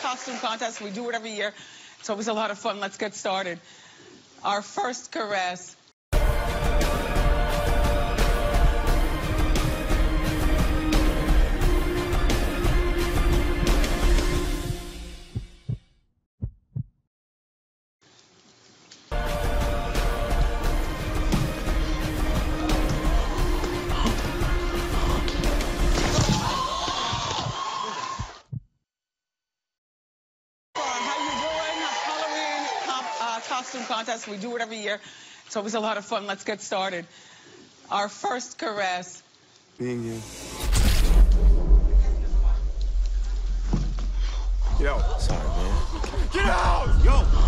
costume contest. We do it every year. It's always a lot of fun. Let's get started. Our first caress. Costume contest. We do it every year. It's always a lot of fun. Let's get started. Our first caress. Being you. Yo, Sorry, man. get out! Yo!